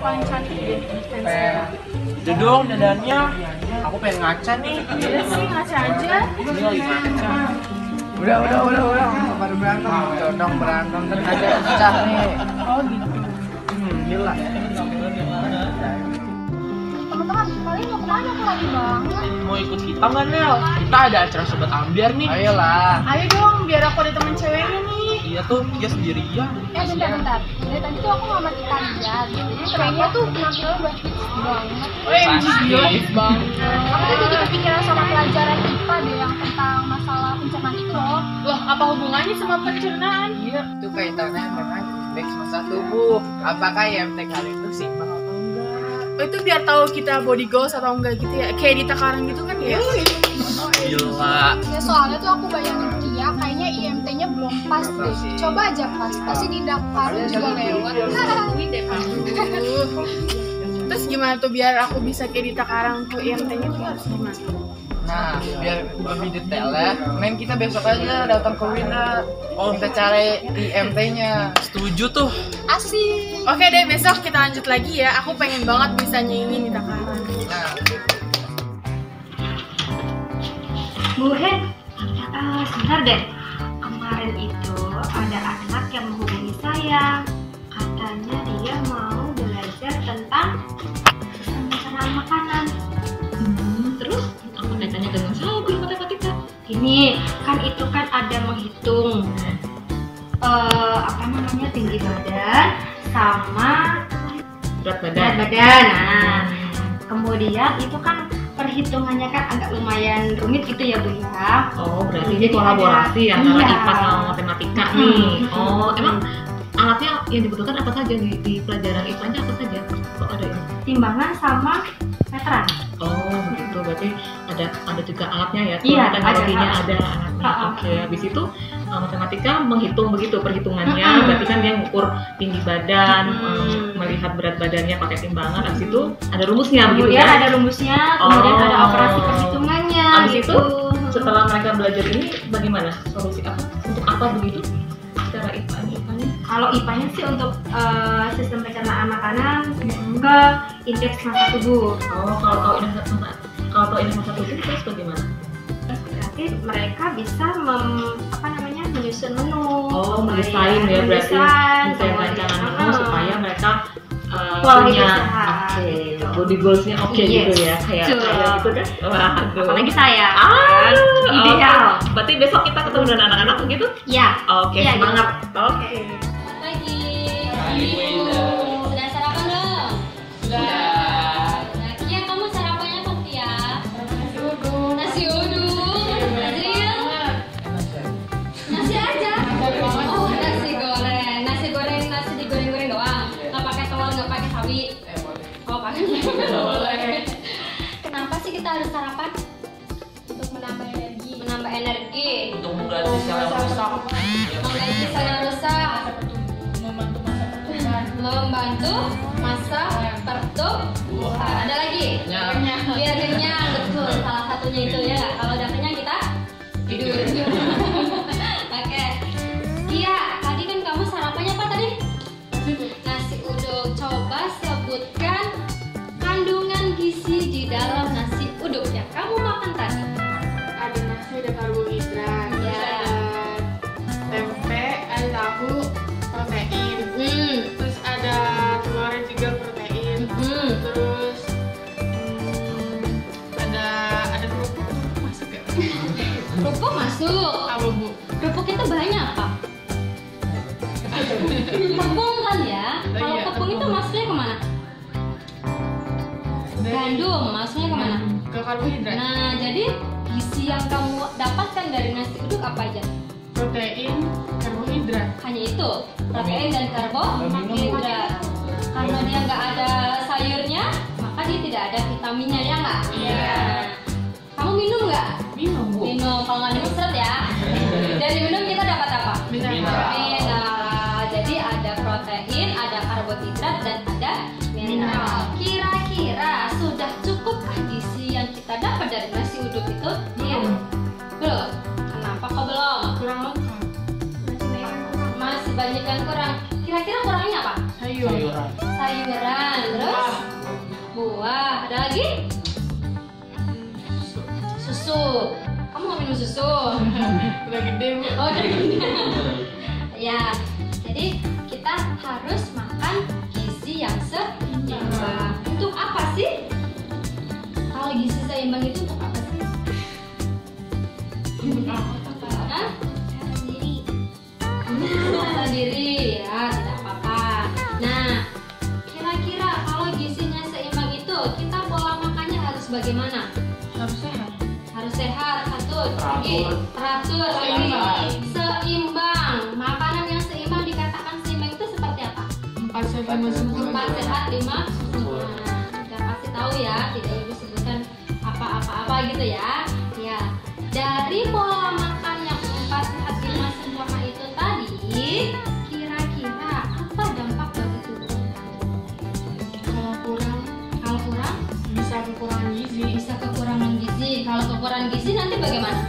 paling cantik deh fansnya. Udah dong dadanya. Aku pengen ngaca nih. Iya sih ngaca aja. Ini lagi ngaca. Udah, udah, udah, udah. Pada berantem. Codong berantem terus ada pecah nih. Oh gitu. Hmm, gila. Teman-teman, kalian mau ke mana? Aku lagi banget. Mau ikut kita nggak Nel? Kita ada acara sobat ambiar nih. Ayolah. Ayo dong biar aku ada teman ceweknya nih. Iya tuh, dia sendirian. Eh bentar bentar. Dari tadi tuh aku ngamatin kalian. Jadi kayaknya tuh penampilan udah fix banget. Gila hits banget. Aku tuh jadi kepikiran sama pelajaran IPA deh yang tentang masalah pencernaan itu loh. Loh apa hubungannya sama pencernaan? Iya, itu kaitannya dengan indeks massa tubuh. Apakah IMT kali itu seimbang atau enggak? Oh, itu biar tahu kita body goals atau enggak gitu ya. Kayak di takaran gitu kan ya. Gila. Ya soalnya tuh aku bayangin pas deh. Coba aja pas. Pasti di daftar juga lewat. Terus gimana tuh biar aku bisa kayak di takaran tuh IMT-nya tuh harus gimana? Nah, biar lebih detail ya, main kita besok aja datang ke Wina. Oh, kita cari IMT-nya. Setuju tuh. Asik. Oke deh besok kita lanjut lagi ya. Aku pengen banget bisa nyanyiin di takaran. Nah, Bu Hen, eh, sebentar deh. Kemarin itu ada anak yang menghubungi saya. Katanya dia mau belajar tentang pencernaan makanan. Hmm, terus apa kaitannya dengan saya guru matematika? Gini, kan itu kan ada menghitung eh, apa namanya tinggi badan sama berat berat badan badan. Nah, kemudian itu kan perhitungannya kan agak lumayan rumit gitu ya Bu ya. oh berarti Jadi ini kolaborasi ada- antara iya. IPA sama matematika Hmm. nih oh emang alatnya yang dibutuhkan apa saja di, di pelajaran IPA nya apa saja kok ada ini Timbangan sama meteran. oh begitu berarti ada ada juga alatnya ya Iya, Kalau ada, ada alatnya ha. oke habis itu uh, matematika menghitung begitu perhitungannya Mm-mm. berarti kan dia ngukur tinggi badan Mm-mm. um, melihat berat badannya pakai timbangan habis itu ada rumusnya begitu ya ada rumusnya, kemudian Oh. ada operasi perhitungannya. Habis gitu. itu setelah mereka belajar ini bagaimana solusi apa untuk apa begitu secara IPA ini IPA-nya? kalau IPA-nya sih untuk eh, sistem pencernaan makanan ke indeks massa tubuh. Oh kalau tahu ini masa kalau tahu ini masa tubuh terus bagaimana? Berarti mereka bisa mem, apa menyusun menu. Oh mendesain ya berarti mendesain, rancangan menu Ah. supaya mereka uh, Pola punya oke gitu. body goalsnya oke Yes, gitu ya kayak gitu kan? Waduh. Apalagi saya. Ah, ideal. oke. Berarti besok kita ketemu dengan anak-anak begitu? Ya. Oke, Iya, semangat. Oke. Pagi. Sudah Untuk mengganti sel yang rusak. Mengganti sel yang rusak. Membantu masa pertumbuhan. Ada lagi? Biar kenyang, betul. Salah satunya itu ya. Kalau udah kenyang kita tidur. Tepung kan ya? Kalau Iya, tepung itu tepung. masuknya ke mana? Gandum masuknya ke mana? Ke karbohidrat. Nah, jadi gizi yang kamu dapatkan dari nasi uduk apa aja? Protein, karbohidrat. Hanya itu, protein dan karbohidrat. Karena dia nggak ada sayurnya, maka dia tidak ada vitaminnya ya nggak? Iya. Kamu minum nggak? Minum bu. Minum, kalau nggak minum seret ya. Dari minum belum? Kurang lengkap. Masih banyak yang kurang. Kira-kira kurangnya apa? Sayur. Sayuran. sayuran, terus buah. Ada lagi? Susu. Kamu nggak minum susu? Udah gede bu. Oh, udah gede. ya, jadi kita harus makan gizi yang seimbang. Untuk apa sih? Kalau gizi seimbang itu untuk bagaimana? Harus sehat. harus sehat satu Teratur. lagi teratur lagi Seimbang. seimbang makanan yang seimbang dikatakan seimbang itu seperti apa Empat sehat lima sempurna. empat sehat lima sempurna udah pasti tahu ya tidak ibu sebutkan apa-apa-apa gitu ya bagaimana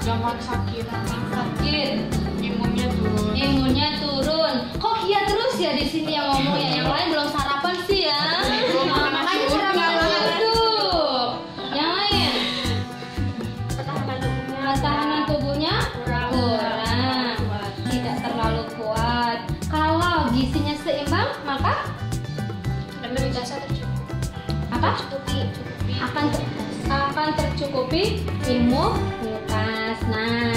Gampang sakit. sakit Imunnya turun. imunnya turun. Kok Kia terus ya di sini yang ngomong ya? Yang lain belum sarapan sih ya. Nah, makanya sarapan dulu. Yang lain pertahanan tubuhnya kurang, tidak terlalu kuat. Kalau gizinya seimbang, maka apa? Akan ter- akan tercukupi imunitas. Nah,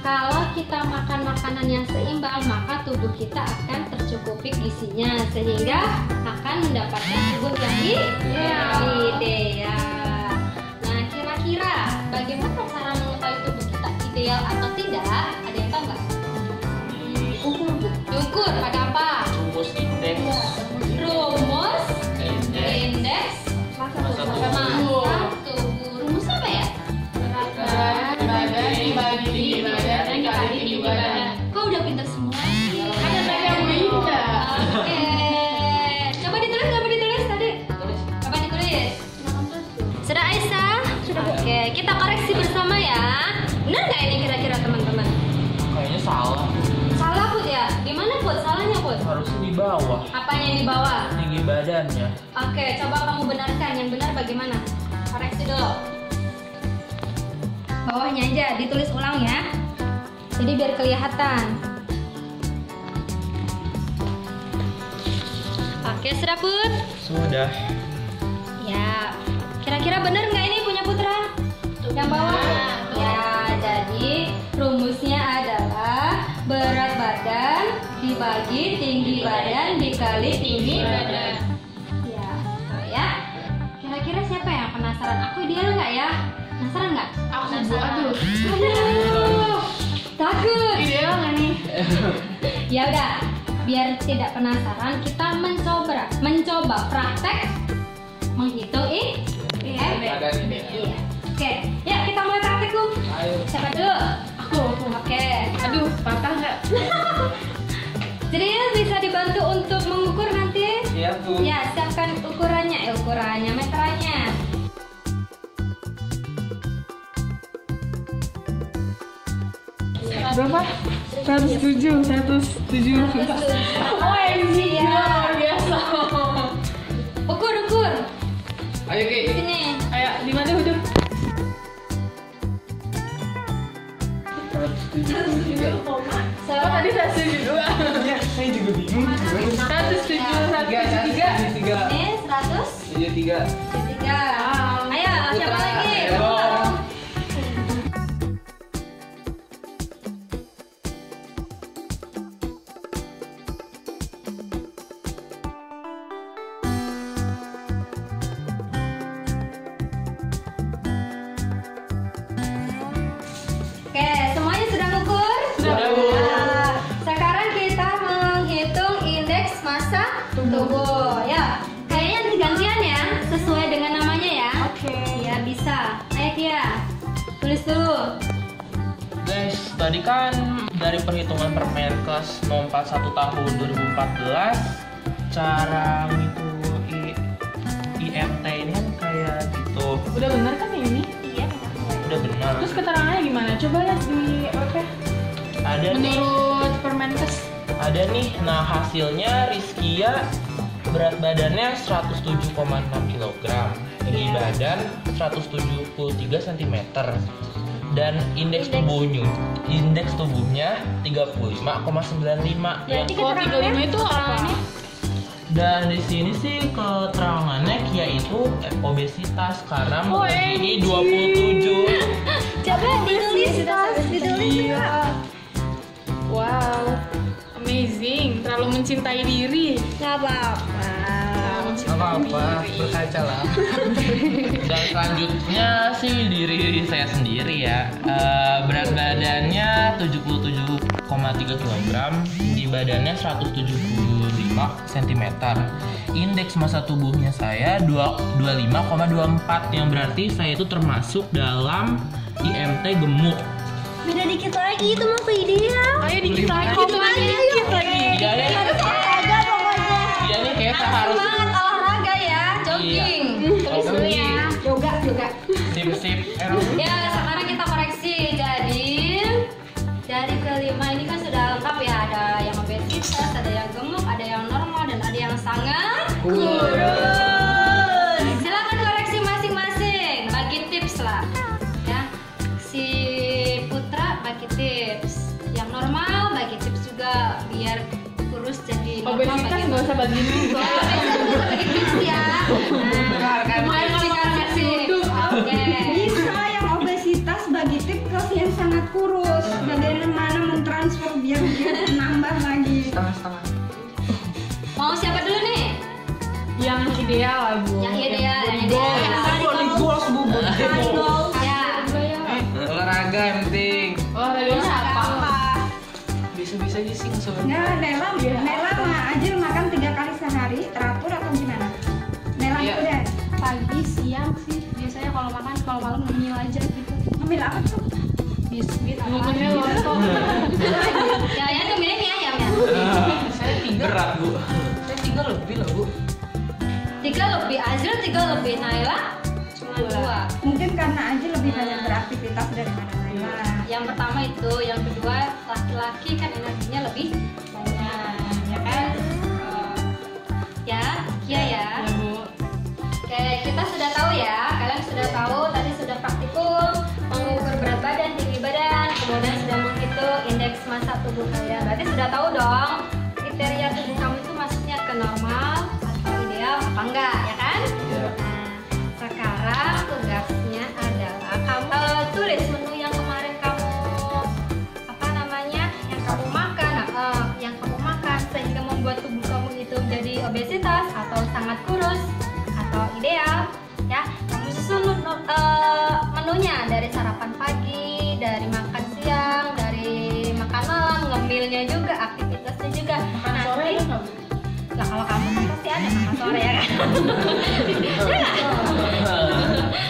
kalau kita makan makanan yang seimbang, maka tubuh kita akan tercukupi gizinya sehingga akan mendapatkan tubuh yang ideal. Nah, kira-kira bagaimana cara mengetahui tubuh kita ideal atau tidak? Ada yang tahu nggak? Ukur, ukur pada apa? Rumus indeks. Rumus Indeks. Masa tubuh. Ini kira-kira teman-teman? Kayaknya salah. Salah Put ya? Gimana Put? Salahnya Put? Harusnya di bawah. Apanya yang di bawah? Tinggi badannya. Oke, coba kamu benarkan. Yang benar bagaimana? Koreksi dulu. Bawahnya aja, ditulis ulang ya. Jadi biar kelihatan. Oke, sudah Put? Sudah. Ya, kira-kira benar nggak ini punya Putra? Yang bawah? Dibagi tinggi badan dikali tinggi badan. Ya, tuh ya. Kira-kira siapa yang penasaran? Aku ideal nggak ya? Penasaran nggak? Aku Bu, aduh. Aduh, takut. Ideal nggak nih? Ya udah, biar tidak penasaran, kita mencoba mencoba praktek menghitung i IM. Badan ini. Iya. Oke, ya kita mulai praktek. Ayo. Siapa dulu? Aku, aku. Oke. Aduh, patah nggak? Jadi ya, bisa dibantu untuk mengukur nanti? Iya bu. Ya siapkan ukurannya, ya, ukurannya, meterannya. Berapa? 107, 107. ini ya. luar biasa. Ukur, ukur. Ayo Ki. Sini. Ayo, di mana hidup? huduk? 170. Salah tadi saya setuju dua. Iya, saya juga bingung. Seratus tujuh, seratus tiga, tiga. Eh, seratus. Tujuh tiga. Tiga. Ayo, siapa lagi? Tadi kan dari perhitungan Permenkes nomor 41 tahun 2014 cara menghitung I- IMT ini kan kayak gitu. Udah bener kan ini? Iya. Udah benar. Terus keterangannya gimana? Coba lihat di apa? Ada nih Menurut Permenkes. ada nih. Nah, hasilnya Rizkia berat badannya 107,6 kg, tinggi badan 173 cm dan indeks tubuhnya indeks tubuhnya 35,95 ya Berarti Oh, 35 itu apa? dan di sini sih keterangannya Kia itu obesitas karena melebihi OMG. 27 Coba ditulis tas, ditulis Iya. Wow. Amazing. Terlalu mencintai diri. Gak apa-apa. Apa-apa, berkaca lah. dan selanjutnya sih diri saya sendiri ya Eh, berat badannya 77,3 kg tinggi badannya 175 cm indeks massa tubuhnya saya 2 25,24 yang berarti saya itu termasuk dalam IMT gemuk Beda dikit lagi itu mau ke ideal. Ayo dikit lagi, dikit lagi, dikit lagi. Sip sip Ya, sekarang kita koreksi. Jadi dari kelima ini kan sudah lengkap ya. Ada yang obesitas, ada yang gemuk, ada yang normal, dan ada yang sangat kurus. Silakan koreksi masing-masing. Bagi tips lah. Ya, si Putra bagi tips. Yang normal bagi tips juga biar kurus jadi normal. Obesitas nggak usah bagi tips ya. Nah, koreksi, koreksi. Bisa yang obesitas bagi tips ke yang sangat kurus. Bagaimana mentransfer biar dia nambah lagi. Setengah-setengah. Mau siapa dulu nih? Yang ideal lah, Bu. Yang ideal, kalau makan kalau malam ngemil aja gitu. ngambil apa tuh? Biskuit apa Ngomongnya lontong. Ya, yang kemilih mie ayam ya. Saya tiga. berat bu Saya tiga lebih lah bu. Tiga lebih Azril, tiga lebih Naila. Cuma dua. Mungkin karena Ajil lebih banyak beraktivitas daripada Nela. Yang pertama itu, yang kedua laki-laki kan energinya lebih banyak, ya kan? Eh, ya, iya ya. Ya, Bu. Oke, kita sudah tahu ya. Massa tubuh kalian. Berarti sudah tahu dong kriteria tubuh kamu itu maksudnya ke normal atau ideal apa enggak, ya kan? Iya. Nah, sekarang tugasnya adalah kamu eh, tulis menu yang kemarin kamu apa namanya yang kamu makan, eh, yang kamu makan sehingga membuat tubuh kamu itu menjadi obesitas atau sangat kurus atau ideal, ya. Kamu susun menu- kan makan sore ya kan?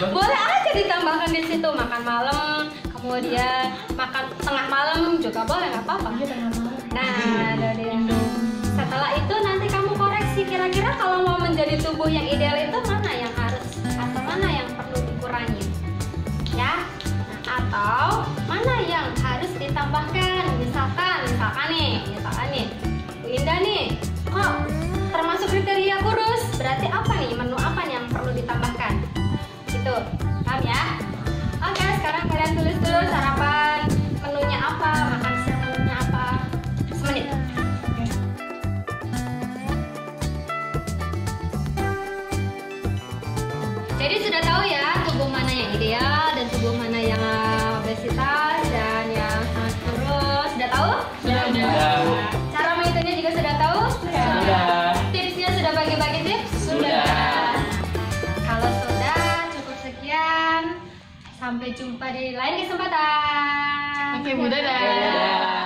Boleh aja ditambahkan di situ. Makan malam, kemudian makan tengah malam juga boleh nggak apa-apa. Nah, dari setelah itu nanti kamu koreksi kira-kira kalau mau menjadi tubuh yang ideal itu mana yang Jadi sudah tahu ya tubuh mana yang ideal dan tubuh mana yang obesitas dan yang sangat kurus. Sudah tahu? Sudah. Cara menghitungnya juga sudah tahu? Sudah. Tipsnya sudah bagi-bagi tips? Sudah. Kalau sudah cukup sekian. Sampai jumpa di lain kesempatan. Oke, Bu, dadah. Dadah.